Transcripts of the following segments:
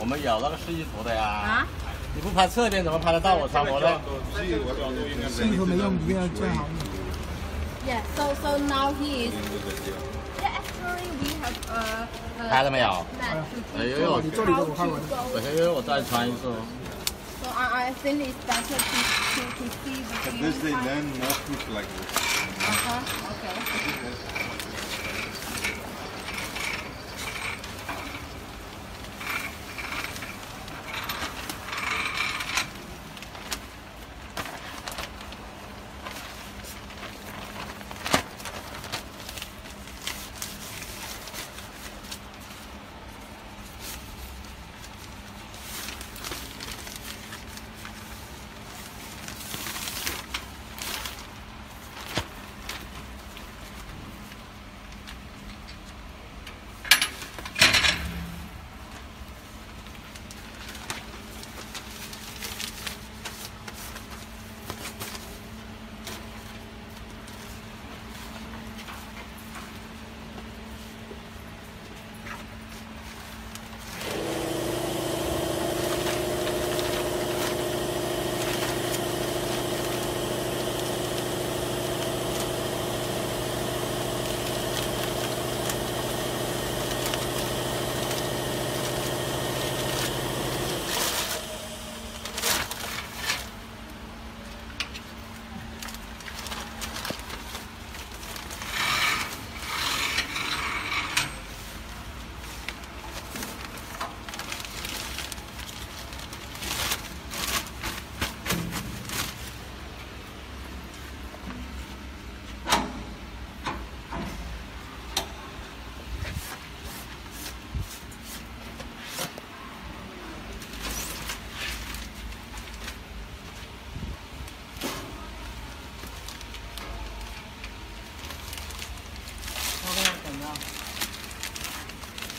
我们有那个试衣服的呀。啊？你不拍侧面怎么拍得到我穿模呢？试衣服没用，一定要这样。Yeah, so so now he is. Yeah, actually we have a. 拍了没有？哎呦呦，你这里给我看完。等下因为我再穿一次哦。So I I think it's better to to to see the. At this they learn more quick like this. Uh huh.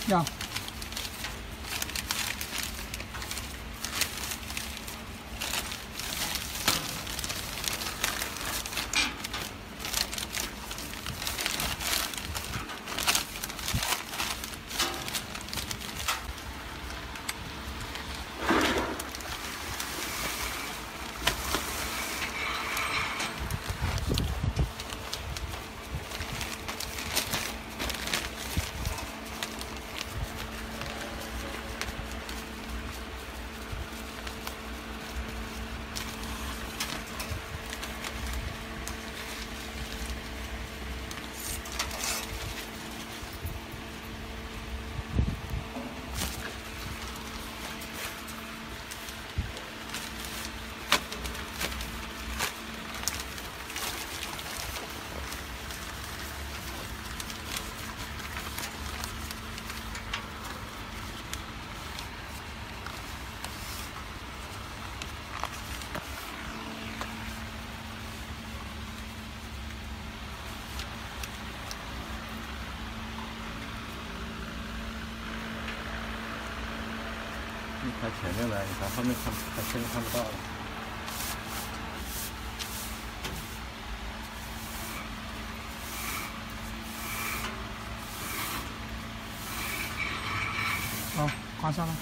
要。你拍前面来，你拍后面看，看前面看不到了。好，关上了。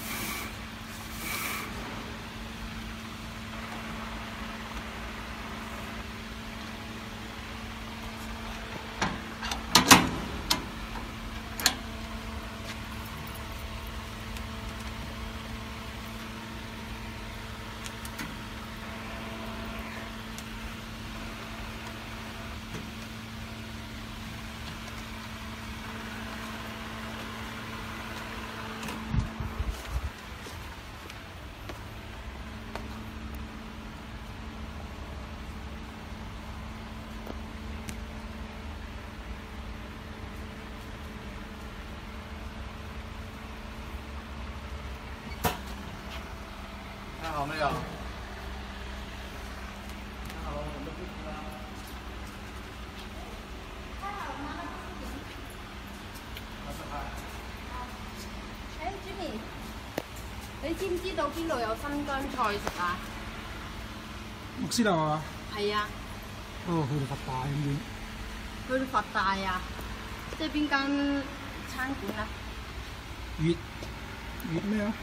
看好没有？誒，Jimmy，你知唔知道邊度有新疆菜食啊？牧師樓係嘛？係啊，哦，去到佛大咁遠。去到佛大啊，即係邊間餐館啊？粵粵咩啊？